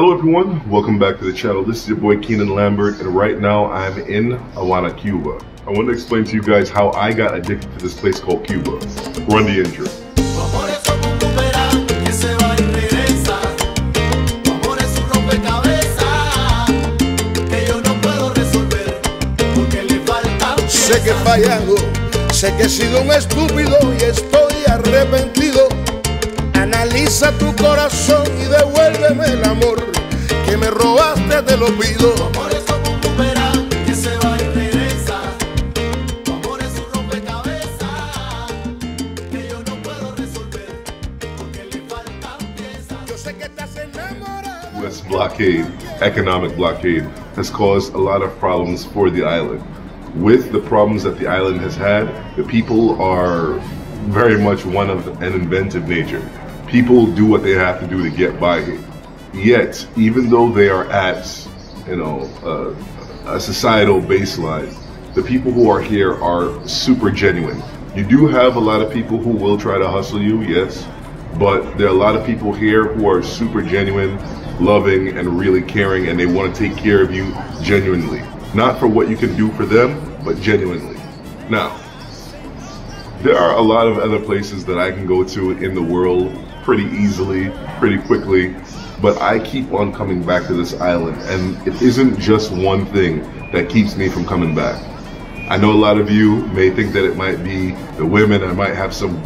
Hello everyone, welcome back to the channel. This is your boy Keenan Lambert and right now I'm in Havana, Cuba. I want to explain to you guys how I got addicted to this place called Cuba. Run the intro. Sé que sé que he sido un estúpido y estoy arrepentido. Analiza tu corazón y devuélveme el amor que me robaste, te lo pido. Tu amor es como un boomerang que se va y regresa. Tu amor es un rompecabezas que yo no puedo resolver porque le faltan piezas. Yo sé que estás enamorado. US blockade, economic blockade, has caused a lot of problems for the island. With the problems that the island has had, the people are very much one of an inventive nature. People do what they have to do to get by here. Yet, even though they are at, you know, uh, a societal baseline, the people who are here are super genuine. You do have a lot of people who will try to hustle you, yes, but there are a lot of people here who are super genuine, loving, and really caring, and they want to take care of you genuinely. Not for what you can do for them, but genuinely. Now, there are a lot of other places that I can go to in the world pretty easily, pretty quickly, but I keep on coming back to this island, and it isn't just one thing that keeps me from coming back. I know a lot of you may think that it might be the women, I might have some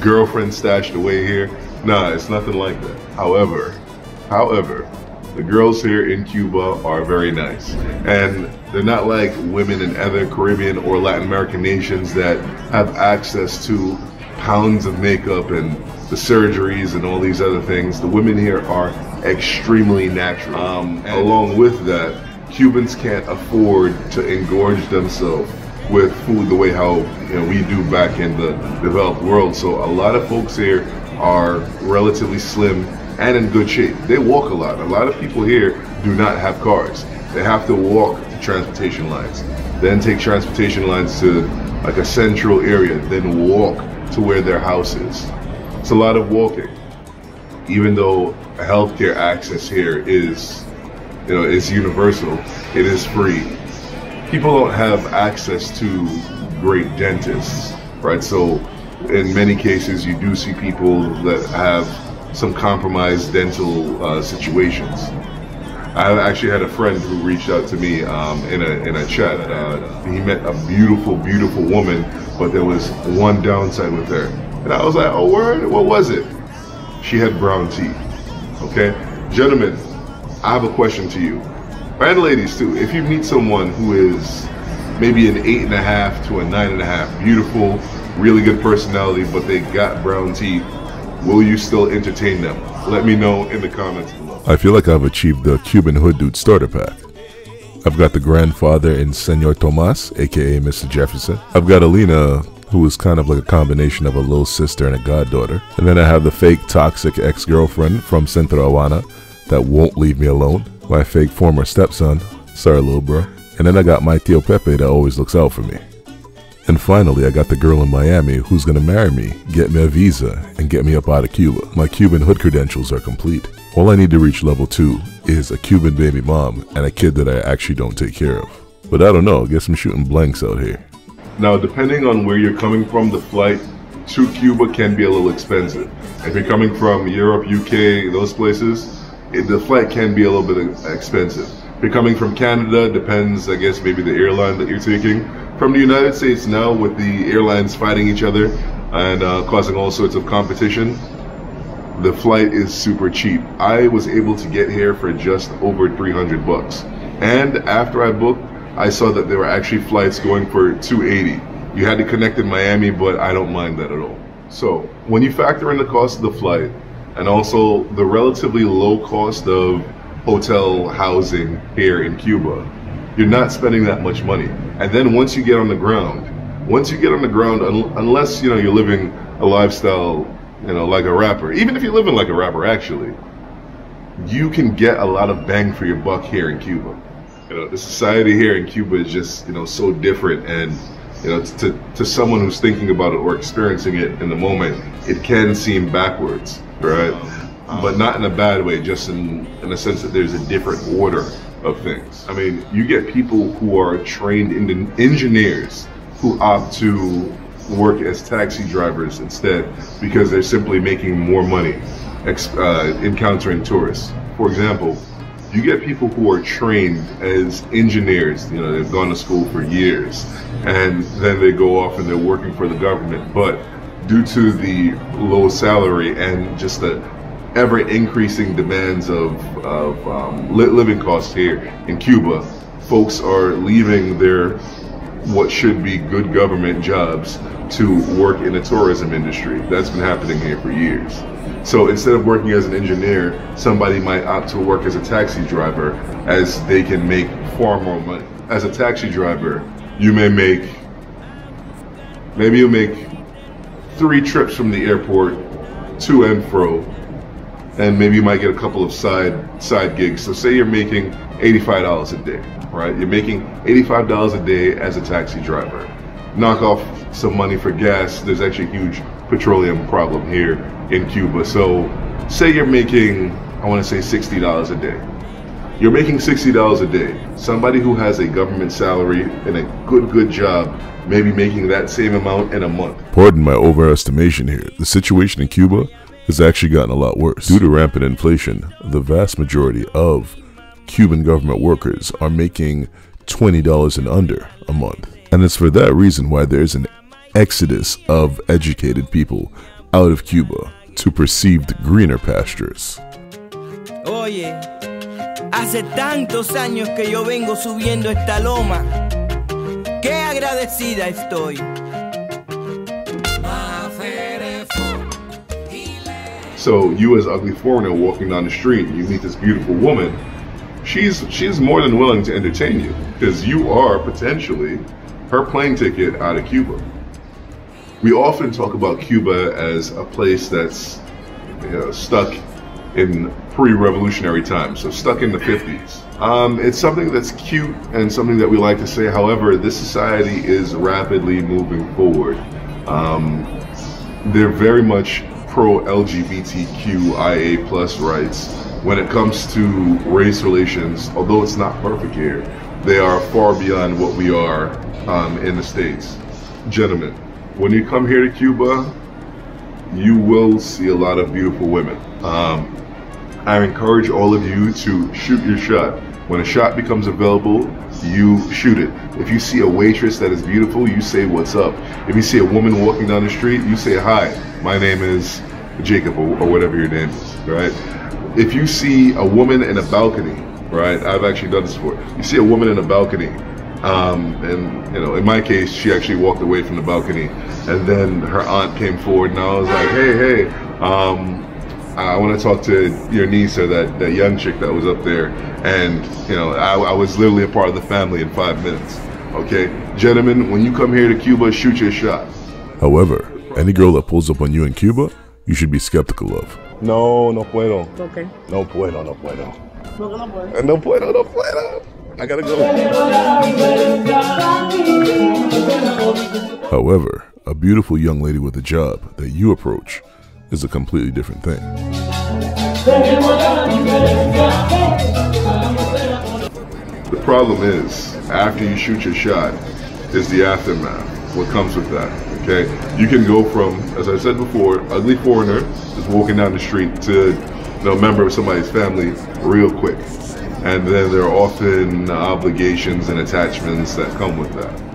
girlfriend stashed away here. Nah, it's nothing like that. However, however, the girls here in Cuba are very nice. And they're not like women in other Caribbean or Latin American nations that have access to pounds of makeup and the surgeries and all these other things. The women here are extremely natural. Um, along with that, Cubans can't afford to engorge themselves with food the way how you know we do back in the developed world. So a lot of folks here are relatively slim and in good shape. They walk a lot. A lot of people here do not have cars. They have to walk to transportation lines, then take transportation lines to like a central area, then walk to where their house is. It's a lot of walking. Even though healthcare access here is, you know, is universal, it is free. People don't have access to great dentists, right? So in many cases, you do see people that have some compromised dental uh, situations. I actually had a friend who reached out to me um, in a in a chat. Uh, he met a beautiful, beautiful woman, but there was one downside with her, and I was like, "Oh, word! What was it?" She had brown teeth. Okay, gentlemen, I have a question to you, and ladies too. If you meet someone who is maybe an eight and a half to a nine and a half, beautiful, really good personality, but they got brown teeth, will you still entertain them? Let me know in the comments below. I feel like I've achieved the Cuban Hood Dude starter pack. I've got the grandfather in Senor Tomas, aka Mr. Jefferson. I've got Alina, who is kind of like a combination of a little sister and a goddaughter. And then I have the fake toxic ex girlfriend from Centro Havana that won't leave me alone. My fake former stepson. Sorry, little bro. And then I got my Tio Pepe that always looks out for me. And finally, I got the girl in Miami who's gonna marry me, get me a visa, and get me up out of Cuba. My Cuban hood credentials are complete. All I need to reach level 2 is a Cuban baby mom and a kid that I actually don't take care of. But I don't know, I guess I'm shooting blanks out here. Now, depending on where you're coming from, the flight to Cuba can be a little expensive. If you're coming from Europe, UK, those places, it, the flight can be a little bit expensive. If you're coming from Canada, depends, I guess, maybe the airline that you're taking. From the United States now, with the airlines fighting each other and uh, causing all sorts of competition, the flight is super cheap. I was able to get here for just over 300 bucks. And after I booked, I saw that there were actually flights going for 280. You had to connect in Miami, but I don't mind that at all. So when you factor in the cost of the flight and also the relatively low cost of hotel housing here in Cuba, you're not spending that much money. And then once you get on the ground, once you get on the ground, un- unless you know you're living a lifestyle, you know, like a rapper, even if you're living like a rapper, actually, you can get a lot of bang for your buck here in Cuba. You know, the society here in Cuba is just you know so different, and you know, to to someone who's thinking about it or experiencing it in the moment, it can seem backwards, right? but not in a bad way, just in, in a sense that there's a different order of things. I mean, you get people who are trained in engineers who opt to work as taxi drivers instead because they're simply making more money uh, encountering tourists. For example, you get people who are trained as engineers, you know, they've gone to school for years, and then they go off and they're working for the government. But due to the low salary and just the ever increasing demands of, of um, living costs here in Cuba, folks are leaving their what should be good government jobs to work in the tourism industry. That's been happening here for years. So instead of working as an engineer, somebody might opt to work as a taxi driver as they can make far more money. As a taxi driver, you may make maybe you make three trips from the airport to and fro and maybe you might get a couple of side side gigs. So say you're making $85 a day, right? You're making $85 a day as a taxi driver. Knock off some money for gas. There's actually a huge petroleum problem here in Cuba. So say you're making, I want to say $60 a day. You're making $60 a day. Somebody who has a government salary and a good, good job may be making that same amount in a month. Pardon my overestimation here. The situation in Cuba has actually gotten a lot worse. Due to rampant inflation, the vast majority of Cuban government workers are making $20 and under a month. And it's for that reason why there's an exodus of educated people out of Cuba to perceived greener pastures. Oye, hace tantos años que yo vengo subiendo esta loma. Qué agradecida estoy. So you as ugly foreigner walking down the street, you meet this beautiful woman. She's she's more than willing to entertain you because you are potentially her plane ticket out of Cuba. We often talk about Cuba as a place that's you know, stuck in pre-revolutionary times, so stuck in the 50s. Um, it's something that's cute and something that we like to say. However, this society is rapidly moving forward. Um, they're very much pro LGBTQIA plus rights when it comes to race relations. Although it's not perfect here, they are far beyond what we are um, in the states. Gentlemen, when you come here to Cuba, you will see a lot of beautiful women. Um, I encourage all of you to shoot your shot. When a shot becomes available, you shoot it. If you see a waitress that is beautiful, you say what's up. If you see a woman walking down the street, you say hi. My name is Jacob or, or whatever your name is, right? If you see a woman in a balcony, right? I've actually done this before. You see a woman in a balcony, um, and you know, in my case, she actually walked away from the balcony, and then her aunt came forward, and I was like, hey, hey, um, I want to talk to your niece or that, that young chick that was up there. And, you know, I, I was literally a part of the family in five minutes. Okay? Gentlemen, when you come here to Cuba, shoot your shot. However, any girl that pulls up on you in Cuba, you should be skeptical of. No, no puedo. Ok. No puedo, no puedo. ¿Por qué no puedes? Eh, no puedo, no puedo. I gotta go. However, a beautiful young lady with a job that you approach is a completely different thing. The problem is, after you shoot your shot, is the aftermath. What comes with that? Okay, you can go from, as I said before, ugly foreigner just walking down the street to you know, a member of somebody's family real quick, and then there are often obligations and attachments that come with that.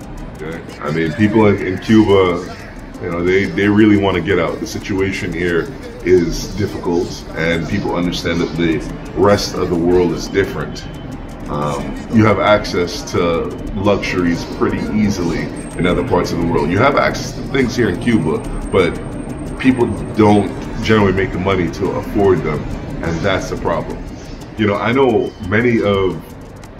Okay, I mean, people in, Cuba, you know, they they really want to get out. The situation here is difficult, and people understand that the rest of the world is different. Um, you have access to luxuries pretty easily in other parts of the world. You have access to things here in Cuba, but people don't generally make the money to afford them, and that's the problem. You know, I know many of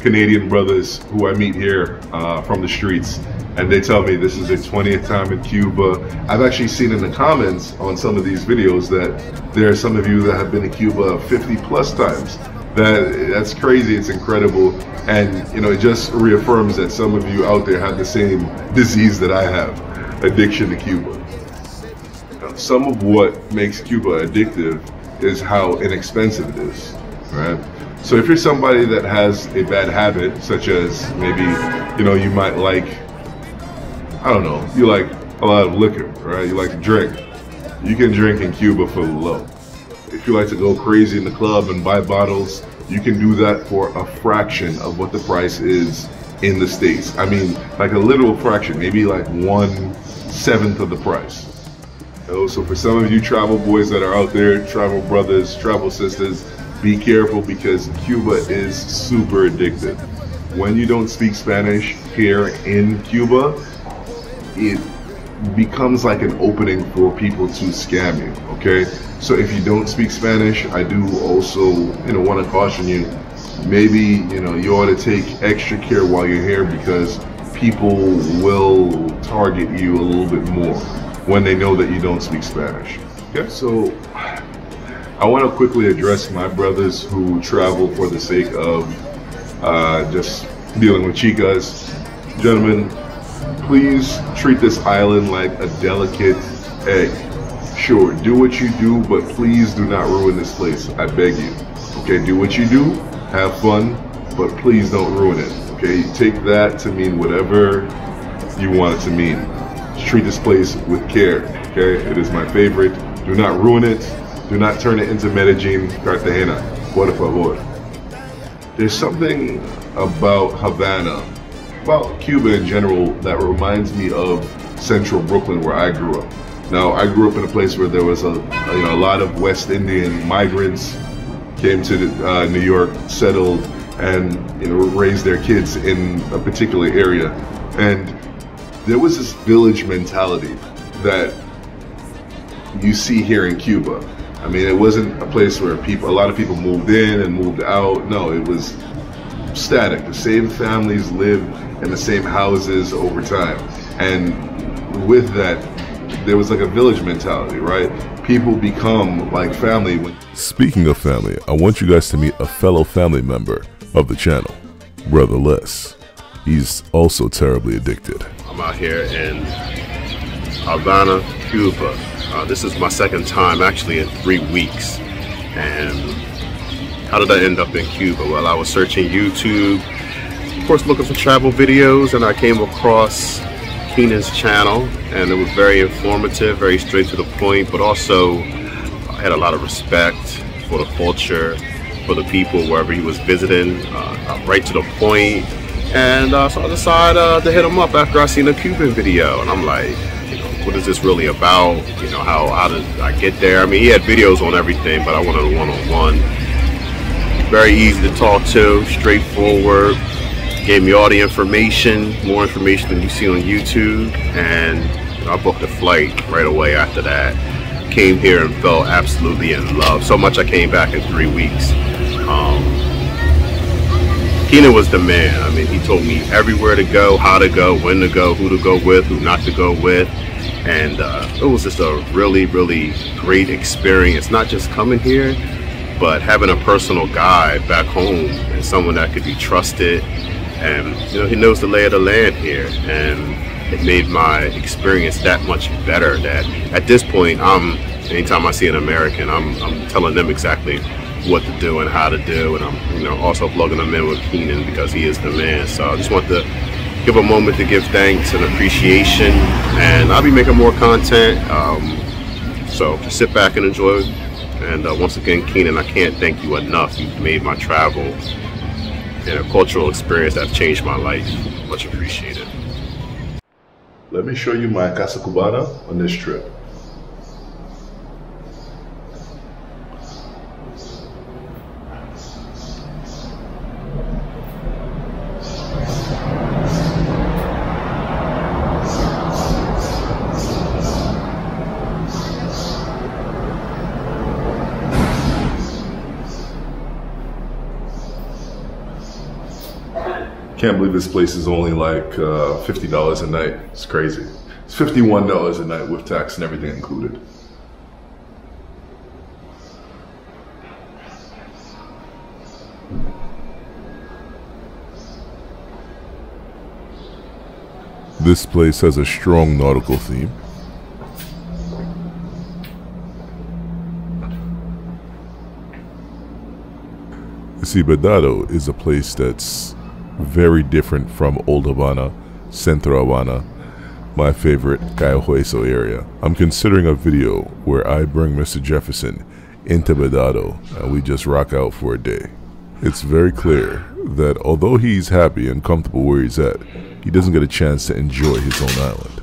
Canadian brothers who I meet here uh, from the streets, and they tell me this is their 20th time in Cuba. I've actually seen in the comments on some of these videos that there are some of you that have been to Cuba 50 plus times. That that's crazy. It's incredible, and you know it just reaffirms that some of you out there have the same disease that I have, addiction to Cuba. Some of what makes Cuba addictive is how inexpensive it is, right? So if you're somebody that has a bad habit, such as maybe, you know, you might like, I don't know, you like a lot of liquor, right? You like to drink. You can drink in Cuba for low. If you like to go crazy in the club and buy bottles, you can do that for a fraction of what the price is in the States. I mean, like a literal fraction, maybe like one seventh of the price. Oh, so for some of you travel boys that are out there, travel brothers, travel sisters, be careful because Cuba is super addictive. When you don't speak Spanish here in Cuba, it becomes like an opening for people to scam you. Okay, so if you don't speak Spanish, I do also you know want to caution you. Maybe you know you ought to take extra care while you're here because people will target you a little bit more when they know that you don't speak Spanish. Okay, so I want to quickly address my brothers who travel for the sake of uh, just dealing with chicas. Gentlemen, please treat this island like a delicate egg. Sure, do what you do, but please do not ruin this place. I beg you. Okay, do what you do, have fun, but please don't ruin it. Okay, take that to mean whatever you want it to mean. Treat this place with care. Okay, it is my favorite. Do not ruin it. Do not turn it into Medellin, Cartagena. Por favor. There's something about Havana, about Cuba in general, that reminds me of central Brooklyn where I grew up. Now, I grew up in a place where there was a, a, you know, a lot of West Indian migrants came to uh, New York, settled, and you know raised their kids in a particular area. And there was this village mentality that you see here in Cuba. I mean, it wasn't a place where people, a lot of people moved in and moved out. No, it was static. The same families lived in the same houses over time. And with that, there was like a village mentality, right? People become like family when Speaking of family, I want you guys to meet a fellow family member of the channel, Brother Les. He's also terribly addicted. I'm out here in Havana, Cuba. Uh, this is my second time actually in three weeks. And how did I end up in Cuba? Well, I was searching YouTube, of course, looking for travel videos, and I came across Keenan's channel, and it was very informative, very straight to the point, but also I had a lot of respect for the culture, for the people wherever he was visiting, uh, right to the point. And uh, so I decided uh, to hit him up after I seen the Cuban video, and I'm like, you know, what is this really about? You know, how how did I get there? I mean, he had videos on everything, but I wanted a one-on-one. Very easy to talk to, straightforward. Gave me all the information, more information than you see on YouTube, and you know, I booked a flight right away after that. Came here and fell absolutely in love. So much I came back in three weeks. Keenan was the man. I mean, he told me everywhere to go, how to go, when to go, who to go with, who not to go with. And uh, it was just a really, really great experience. Not just coming here, but having a personal guide back home and someone that could be trusted. And, you know, he knows the lay of the land here. And it made my experience that much better that at this point, I'm, anytime I see an American, I'm, I'm telling them exactly what to do and how to do. And I'm, you know, also plugging them in with Keenan because he is the man. So I just want to give a moment to give thanks and appreciation. And I'll be making more content. Um, so just sit back and enjoy. And uh, once again, Keenan, I can't thank you enough. You've made my travel and a cultural experience that changed my life. Much appreciated. Let me show you my Casa Cubana on this trip. Can't believe this place is only like uh, fifty dollars a night. It's crazy. It's fifty-one dollars a night with tax and everything included. This place has a strong nautical theme. See, Vedado is a place that's very different from Old Havana, Centro Havana, my favorite Cayo Hueso area. I'm considering a video where I bring Mr. Jefferson into Vedado and we just rock out for a day. It's very clear that although he's happy and comfortable where he's at, he doesn't get a chance to enjoy his own island.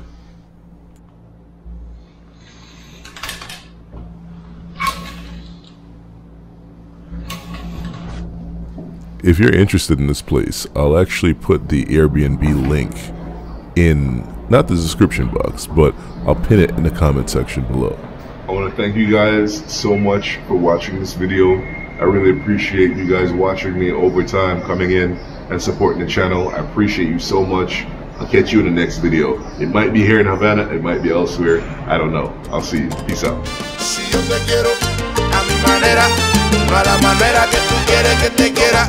If you're interested in this place, I'll actually put the Airbnb link in not the description box, but I'll pin it in the comment section below. I want to thank you guys so much for watching this video. I really appreciate you guys watching me over time, coming in and supporting the channel. I appreciate you so much. I'll catch you in the next video. It might be here in Havana, it might be elsewhere. I don't know. I'll see you. Peace out. No a la manera que tú quieres que te quiera.